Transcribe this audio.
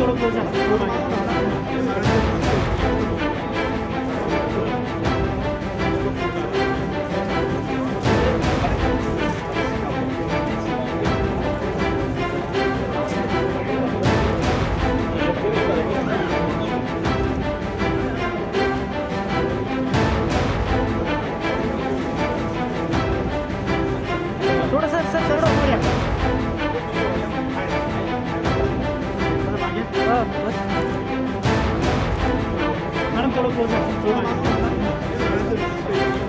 todos los días. 过去，走过去。